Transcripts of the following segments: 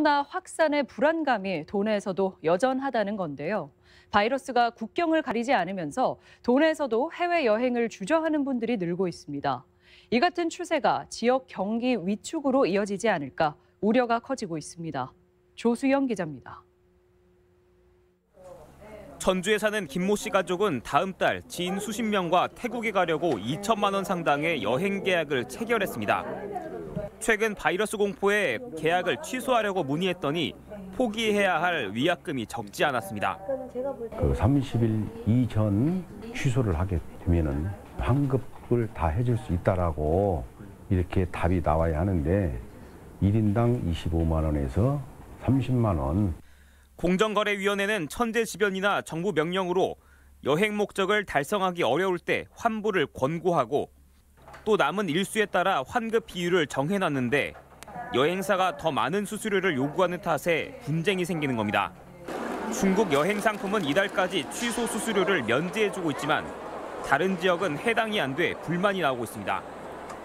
코로나 확산의 불안감이 도내에서도 여전하다는 건데요. 바이러스가 국경을 가리지 않으면서 도내에서도 해외 여행을 주저하는 분들이 늘고 있습니다. 이 같은 추세가 지역 경기 위축으로 이어지지 않을까 우려가 커지고 있습니다. 조수영 기자입니다. 전주에 사는 김모 씨 가족은 다음 달 지인 수십 명과 태국에 가려고 2천만 원 상당의 여행 계약을 체결했습니다. 최근 바이러스 공포에 계약을 취소하려고 문의했더니 포기해야 할 위약금이 적지 않았습니다. 그 30일 이전 취소를 하게 되면은 환급을 다 해줄 수 있다라고 이렇게 답이 나와야 하는데 1인당 25만 원에서 30만 원 공정거래위원회는 천재지변이나 정부 명령으로 여행 목적을 달성하기 어려울 때 환불을 권고하고 또 남은 일수에 따라 환급 비율을 정해놨는데 여행사가 더 많은 수수료를 요구하는 탓에 분쟁이 생기는 겁니다. 중국 여행 상품은 이달까지 취소 수수료를 면제해주고 있지만 다른 지역은 해당이 안 돼 불만이 나오고 있습니다.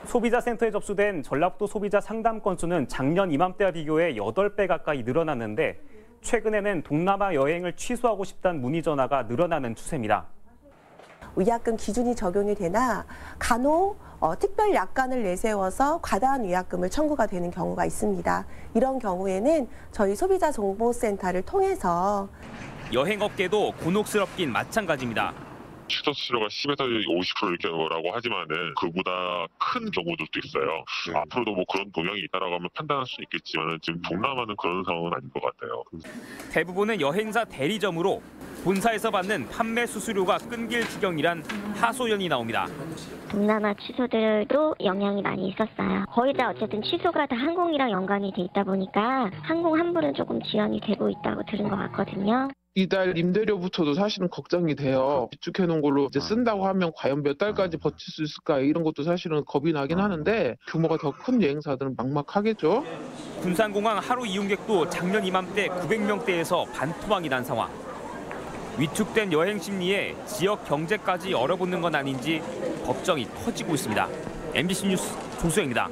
소비자 센터에 접수된 전라도 소비자 상담 건수는 작년 이맘때와 비교해 8배 가까이 늘어났는데 최근에는 동남아 여행을 취소하고 싶다는 문의 전화가 늘어나는 추세입니다. 위약금 기준이 적용이 되나 간혹 어, 특별 약관을 내세워서 과다한 위약금을 청구가 되는 경우가 있습니다. 이런 경우에는 저희 소비자 정보센터를 통해서 여행업계도 곤혹스럽긴 마찬가지입니다. 취소 수수료가 10에서 50% 이렇게 라고 하지만은 그보다 큰 경우들도 있어요. 앞으로도 뭐 그런 동향이 있다라고 하면 판단할 수 있겠지만은 지금 동남아는 그런 상황은 아닌 것 같아요. 대부분은 여행사 대리점으로 본사에서 받는 판매 수수료가 끊길 지경이란 하소연이 나옵니다. 동남아 취소들도 영향이 많이 있었어요. 거의 다 어쨌든 취소가 다 항공이랑 연관이 돼 있다 보니까 항공 환불은 조금 지연이 되고 있다고 들은 것 같거든요. 이달 임대료부터도 사실은 걱정이 돼요. 비축해 놓은 걸로 이제 쓴다고 하면 과연 몇 달까지 버틸 수 있을까 이런 것도 사실은 겁이 나긴 하는데 규모가 더 큰 여행사들은 막막하겠죠. 군산공항 하루 이용객도 작년 이맘때 900명대에서 반토막이 난 상황. 위축된 여행 심리에 지역 경제까지 얼어붙는 건 아닌지 걱정이 커지고 있습니다. MBC 뉴스 조수영입니다.